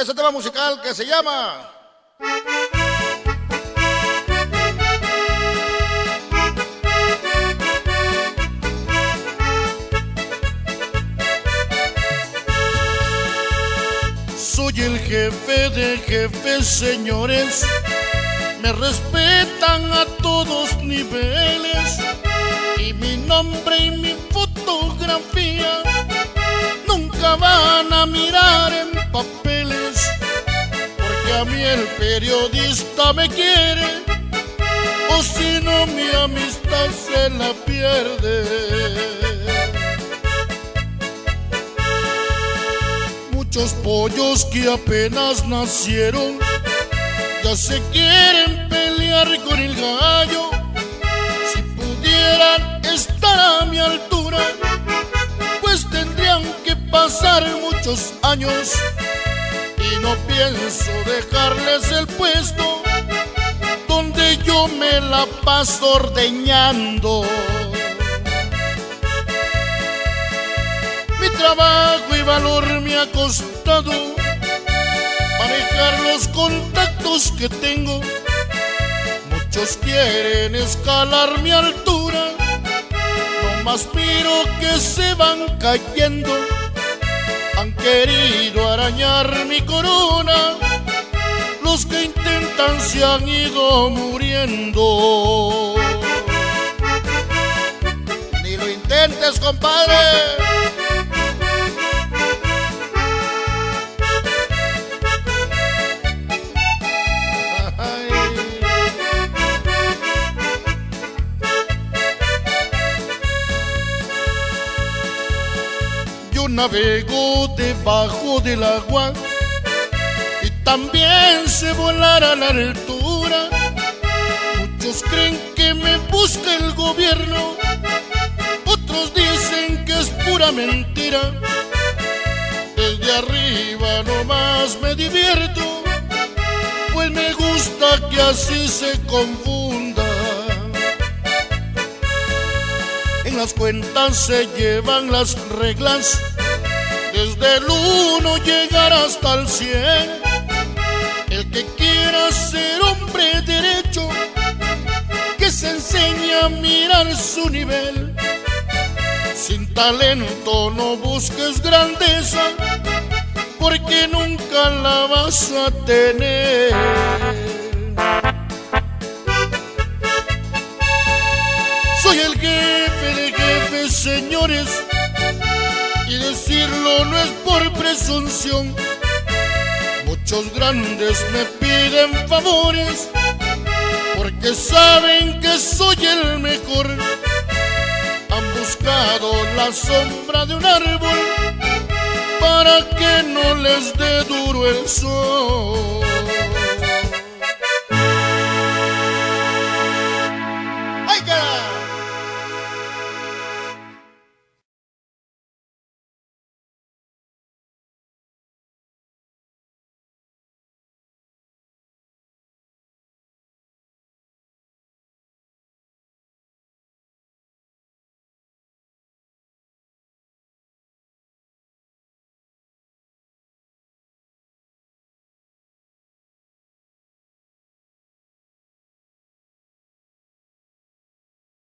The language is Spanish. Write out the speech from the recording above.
Este tema musical que se llama Soy el jefe de jefes, señores. Me respetan a todos niveles. Y mi nombre y mi fotografía nunca van a mirar papeles. Porque a mí el periodista me quiere. O si no, mi amistad se la pierde. Muchos pollos que apenas nacieron ya se quieren pelear con el gallo. Si pudieran estar a mi altura, pasar muchos años. Y no pienso dejarles el puesto donde yo me la paso ordeñando. Mi trabajo y valor me ha costado manejar los contactos que tengo. Muchos quieren escalar mi altura, no más miro que se van cayendo. Han querido arañar mi corona, los que intentan se han ido muriendo. Ni lo intentes, compadre. Yo navego debajo del agua y también sé volar a la altura. Muchos creen que me busca el gobierno, otros dicen que es pura mentira. Desde arriba nomás me divierto, pues me gusta que así se confunda. Las cuentas se llevan las reglas, desde el uno llegar hasta el cien. El que quiera ser hombre derecho, que se enseñe a mirar su nivel. Sin talento no busques grandeza, porque nunca la vas a tener. Soy el jefes, señores, y decirlo no es por presunción. Muchos grandes me piden favores, porque saben que soy el mejor. Han buscado la sombra de un árbol para que no les dé duro el sol.